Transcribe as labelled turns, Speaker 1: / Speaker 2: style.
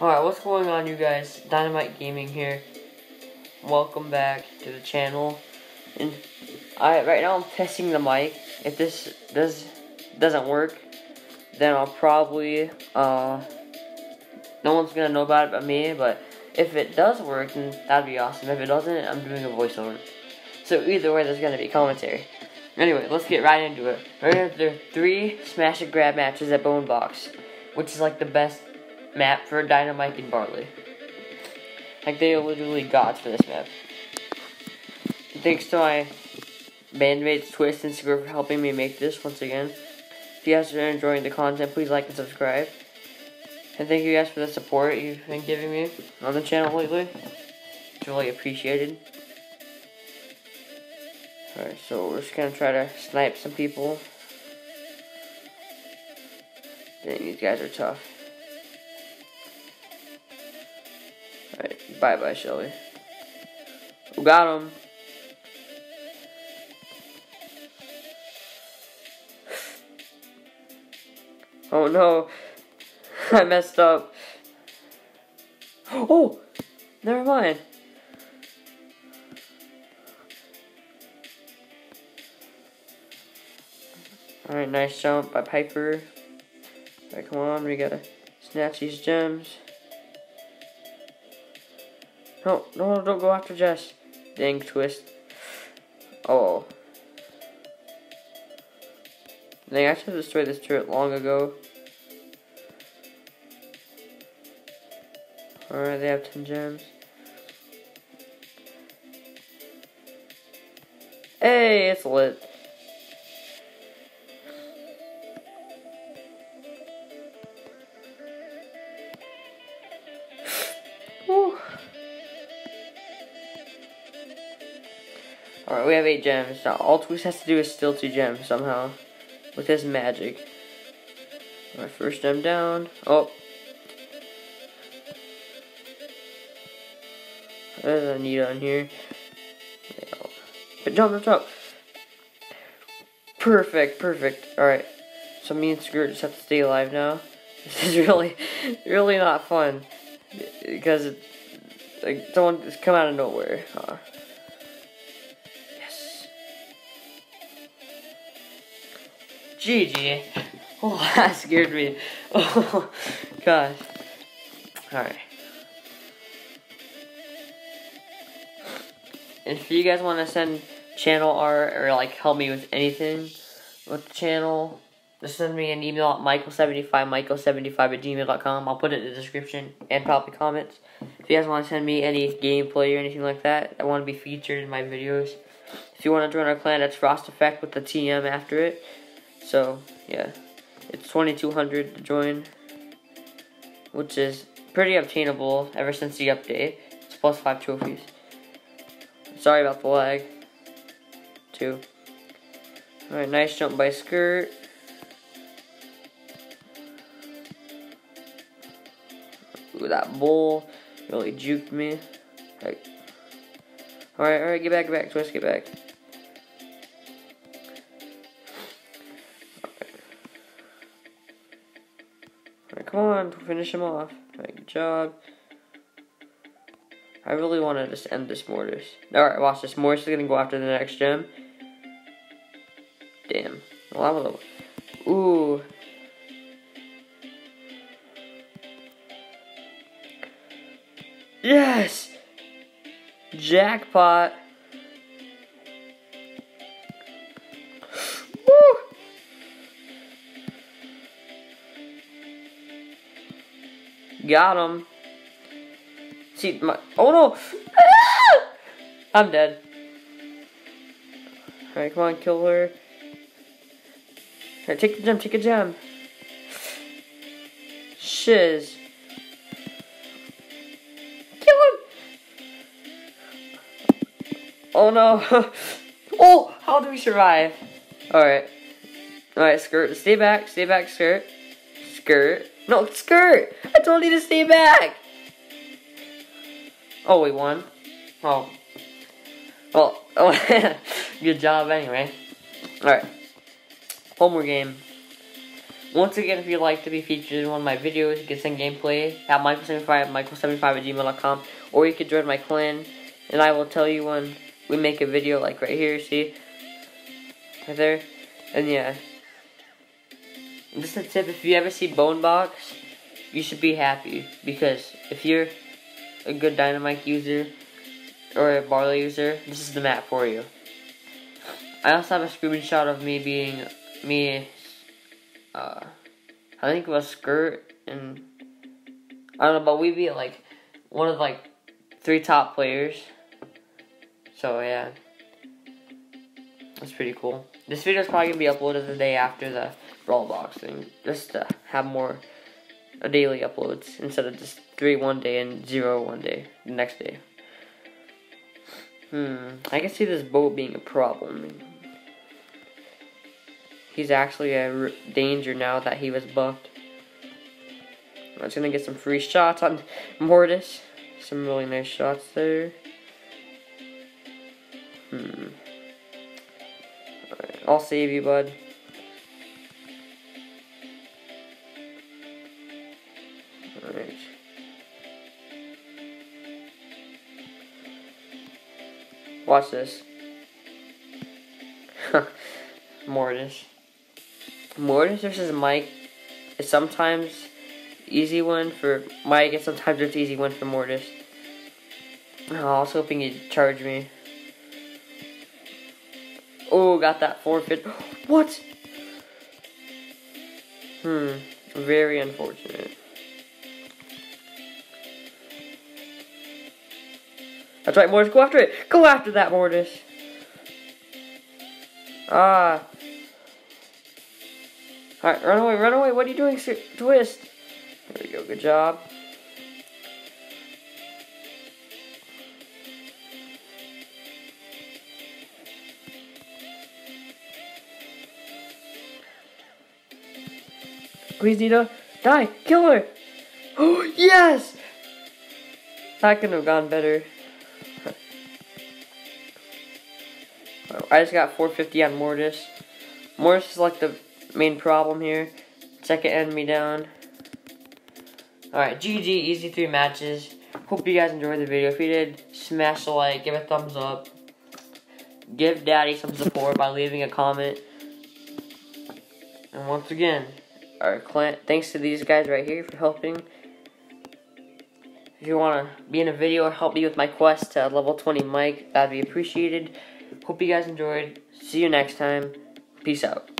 Speaker 1: Alright, what's going on you guys? Dynamike Gaming here. Welcome back to the channel. And I right now I'm testing the mic. If this does doesn't work, then I'll probably uh no one's gonna know about it but me, but if it does work then that'd be awesome. If it doesn't, I'm doing a voiceover. So either way there's gonna be commentary. Anyway, let's get right into it. We're gonna do three smash and grab matches at Bone Box, which is like the best map for Dynamike and Barley. Like they are literally gods for this map. Thanks to my bandmates Twist and Screw for helping me make this once again. If you guys are enjoying the content, please like and subscribe. And thank you guys for the support you've been giving me on the channel lately. It's really appreciated. Alright, so we're just gonna try to snipe some people. Dang, these guys are tough. Bye bye, Shelly. We got him? Oh no, I messed up. Oh, never mind. Alright, nice jump by Piper. Alright, come on, we gotta snatch these gems. No, no, don't go after Jess. Dang twist. Oh. Dang, I should have destroyed this turret long ago. Alright, they have 10 gems. Hey, it's lit. Alright, we have 8 gems. Now, all Twist has to do is steal 2 gems somehow. With his magic. Alright, first gem down. Oh. There's Anita in here. But jump, jump, jump. Perfect, perfect. Alright. So me and Skirt just have to stay alive now. This is really, really not fun. Because like someone just come out of nowhere. Huh. GG. Oh, that scared me. Oh, gosh. Alright. And if you guys want to send channel art or like help me with anything with the channel, just send me an email at michael75, michael75 at gmail.com. I'll put it in the description and probably comments. If you guys want to send me any gameplay or anything like that, I want to be featured in my videos. If you want to join our clan, that's Frost Effect with the TM after it. So, yeah. It's 2200 to join. Which is pretty obtainable ever since the update. It's plus 5 trophies. Sorry about the lag. Two. Alright, nice jump by Skirt. Ooh, that bull really juked me. Alright, alright, get back, get back, twist, get back. Come on, finish him off. Good job. I really want to just end this Mortis. Alright, watch this. Mortis is going to go after the next gem. Damn. Ooh. Yes! Jackpot. Got him. See, my. Oh no! I'm dead. Alright, come on, kill her. Alright, take the gem, take a gem. Shiz. Kill him! Oh no! oh! How do we survive? Alright. Alright, skirt. Stay back, stay back, skirt. Skirt. No, skirt! I told you to stay back! Oh, we won. Oh. Well, oh, good job anyway. Alright. One more game. Once again, if you'd like to be featured in one of my videos, you can send gameplay at Michael75, at Michael75 at gmail.com, or you can join my clan, and I will tell you when we make a video, like right here, see? Right there. And yeah. Just a tip, if you ever see Bone Box, you should be happy, because if you're a good Dynamike user, or a Barley user, this is the map for you. I also have a screenshot of me being, me uh, I think it was Skirt and I don't know, but we beat like one of like three top players. So yeah, that's pretty cool. This video is probably gonna be uploaded the day after the brawl boxing, just to have more uh, daily uploads instead of just three one day and zero one day the next day. Hmm, I can see this boat being a problem. He's actually a danger now that he was buffed. I'm just gonna get some free shots on Mortis. Some really nice shots there. Hmm. Right, I'll save you, bud. Watch this. Mortis. Mortis versus Mike is sometimes easy one for Mike, and sometimes it's easy one for Mortis. I was hoping he'd charge me. Oh, got that forfeit. What? Hmm, very unfortunate. That's right, Mortis, go after it! Go after that, Mortis! Ah, Alright, run away, run away. What are you doing, Twist? There we go, good job. Please. Die! Kill her! Oh, yes! That couldn't have gone better. I just got 450 on Mortis. Mortis is like the main problem here. Second enemy down. Alright, GG, easy three matches. Hope you guys enjoyed the video. If you did, smash the like, give a thumbs up. Give Daddy some support by leaving a comment. And once again, our clan, thanks to these guys right here for helping. If you want to be in a video or help me with my quest to level 20 Mike, that'd be appreciated. Hope you guys enjoyed. See you next time. Peace out.